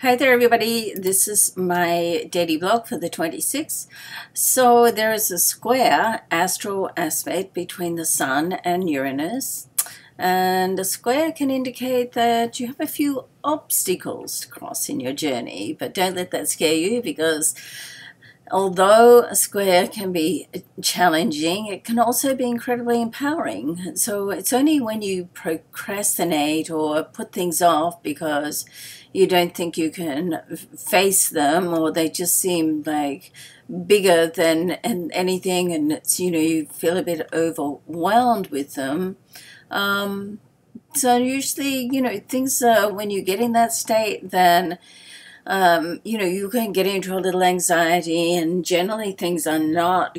Hi there everybody, this is my daily blog for the 26th. So there is a square astral aspect between the Sun and Uranus and a square can indicate that you have a few obstacles to cross in your journey but don't let that scare you because although a square can be challenging, it can also be incredibly empowering. So it's only when you procrastinate or put things off because you don't think you can face them or they just seem like bigger than and anything and it's, you know, you feel a bit overwhelmed with them. Um, so usually, you know, things, uh, when you get in that state, then um, you know, you can get into a little anxiety, and generally things are not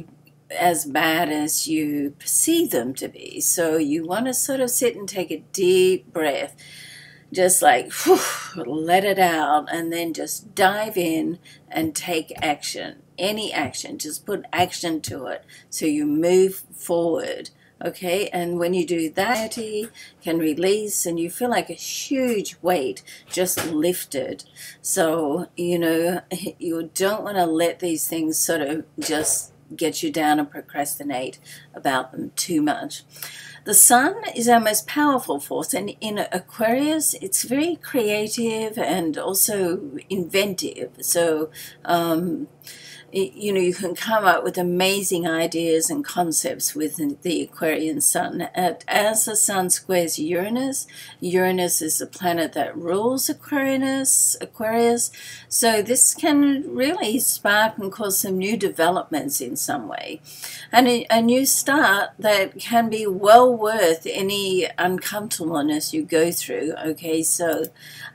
as bad as you perceive them to be. So you want to sort of sit and take a deep breath, just like whew, let it out, and then just dive in and take action. Any action, just put action to it so you move forward okay and when you do that he can release and you feel like a huge weight just lifted. So you know you don't want to let these things sort of just get you down and procrastinate about them too much the sun is our most powerful force and in Aquarius it's very creative and also inventive so um, you know, you can come up with amazing ideas and concepts with the Aquarian sun. As the sun squares Uranus, Uranus is the planet that rules Aquarius, Aquarius. So this can really spark and cause some new developments in some way. And a, new start that can be well worth any uncomfortableness you go through. Okay, so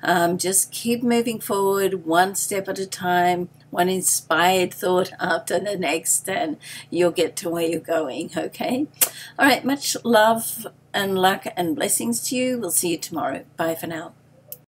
um, just keep moving forward one step at a time, one inspired thought after the next, and you'll get to where you're going, okay? All right, much love and luck and blessings to you. We'll see you tomorrow. Bye for now.